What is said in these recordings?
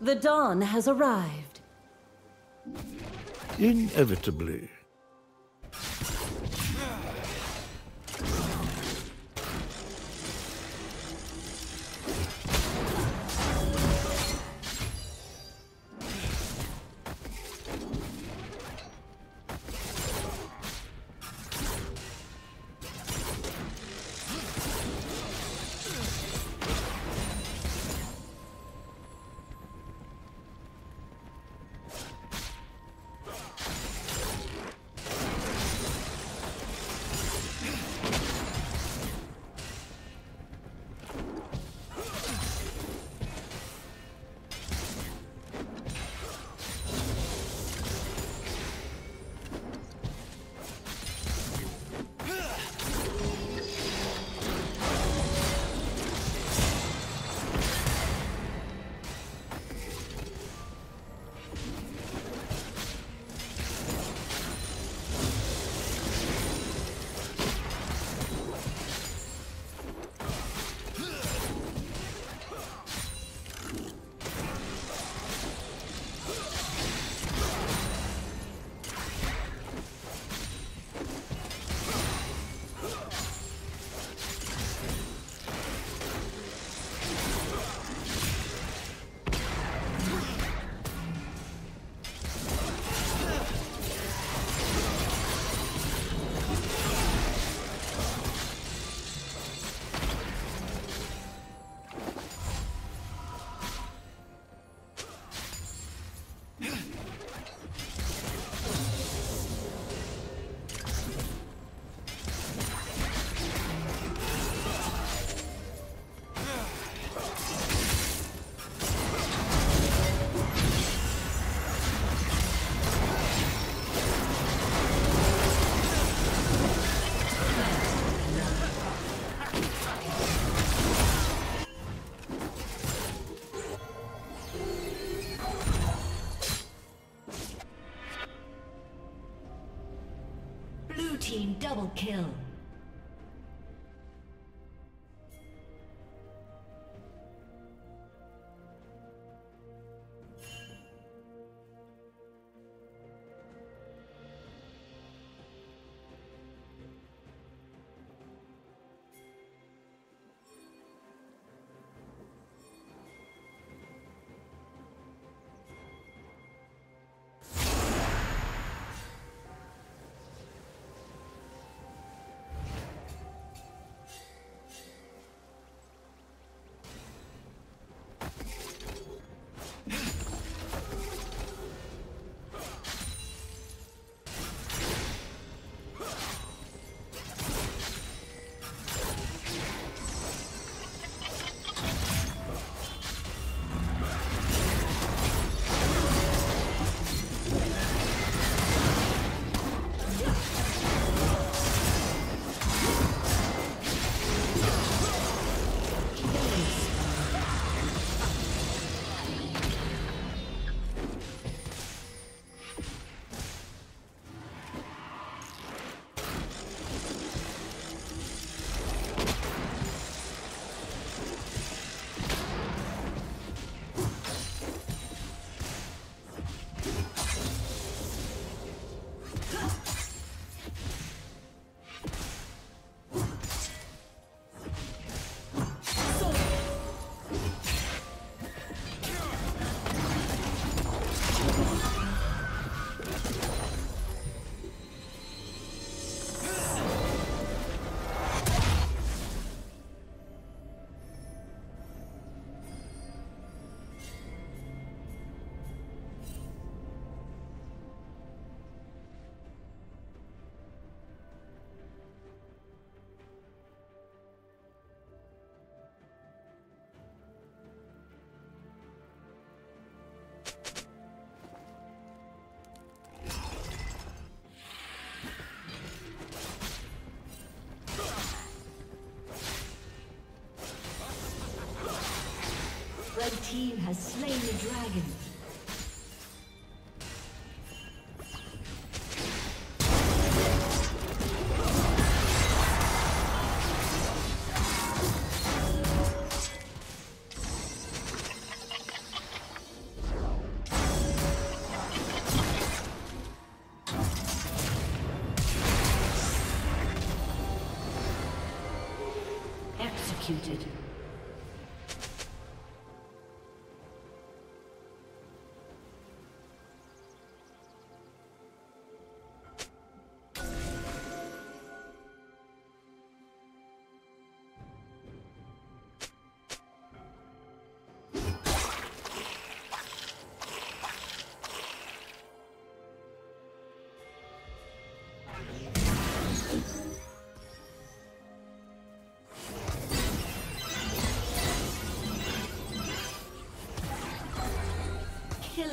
The dawn has arrived. Inevitably. Red team has slain the dragon. Executed.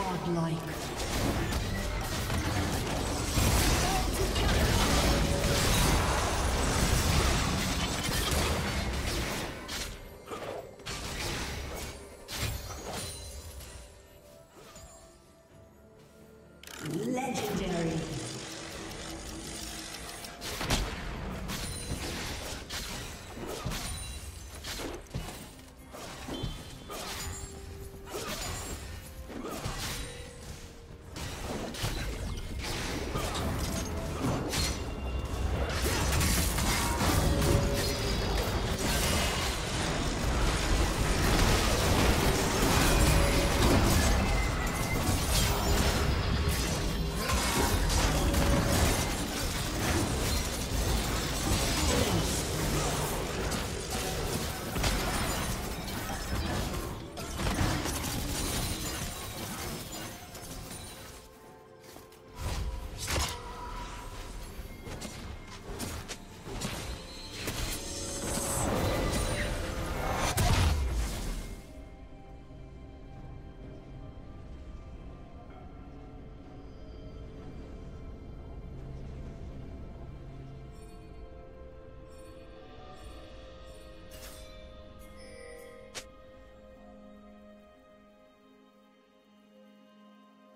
Godlike.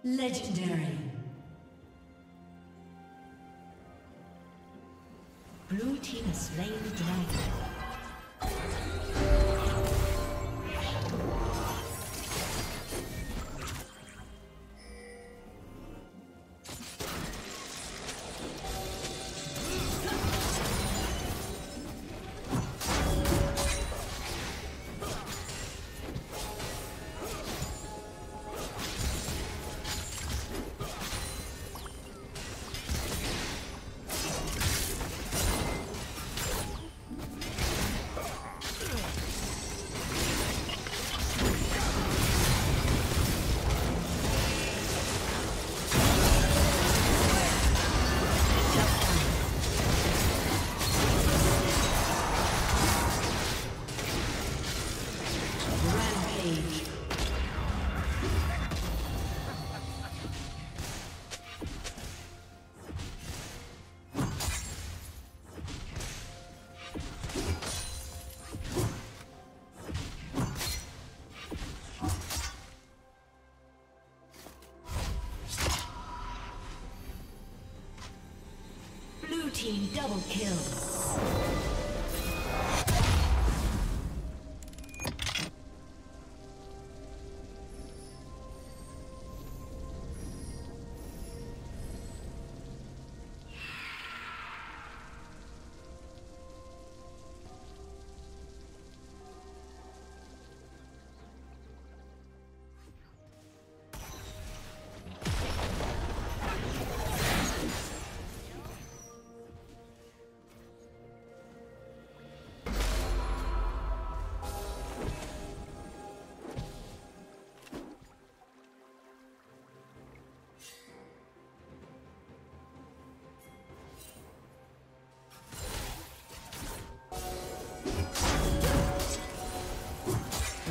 Legendary. Blue team has slain the dragon. Team double kill.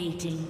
Dominating.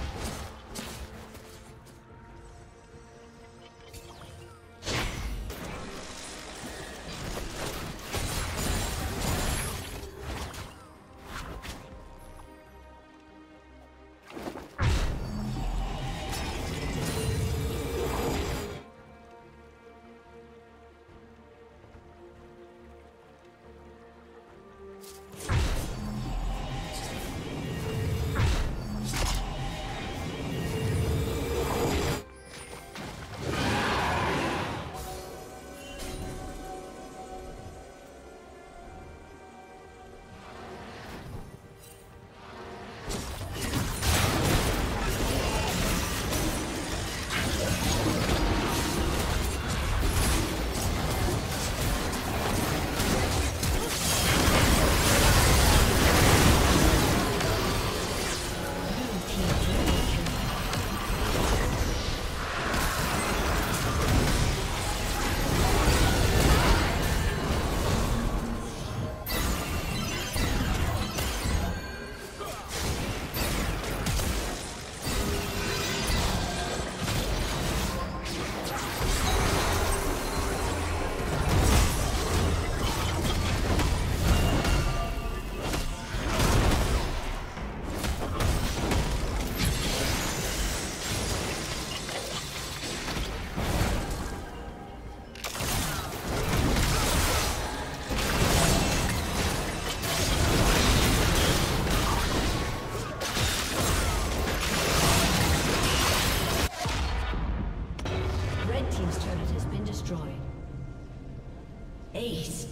Aced.